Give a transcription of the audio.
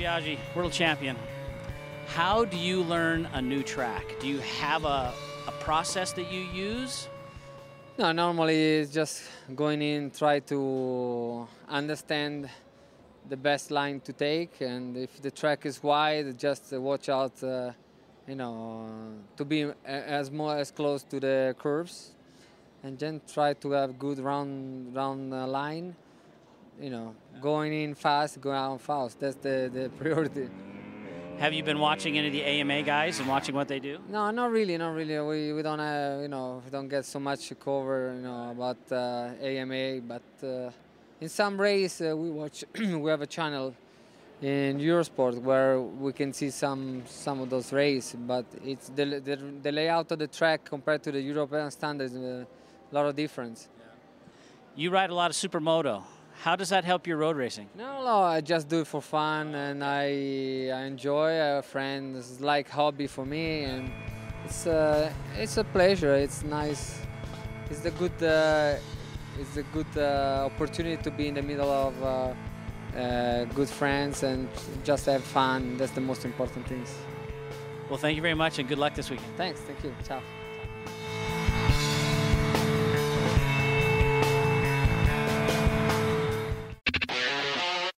Biaggi, world champion. How do you learn a new track? Do you have a, a process that you use? No, normally it's just going in, try to understand the best line to take, and if the track is wide, just watch out, uh, you know, to be as more as close to the curves, and then try to have good round round uh, line. You know, going in fast, going out fast. That's the, the priority. Have you been watching any of the AMA guys and watching what they do? No, not really, not really. We, we don't have, you know, we don't get so much cover, you know, about uh, AMA. But uh, in some race, uh, we watch. we have a channel in Eurosport where we can see some some of those races. But it's the, the, the layout of the track compared to the European standards, a lot of difference. You ride a lot of supermoto. How does that help your road racing? No, no, I just do it for fun and I, I enjoy. I have friends. It's like hobby for me and it's a, it's a pleasure. It's nice. It's a good, uh, it's a good uh, opportunity to be in the middle of uh, uh good friends and just have fun. That's the most important things. Well, thank you very much and good luck this weekend. Thanks. Thank you. Ciao.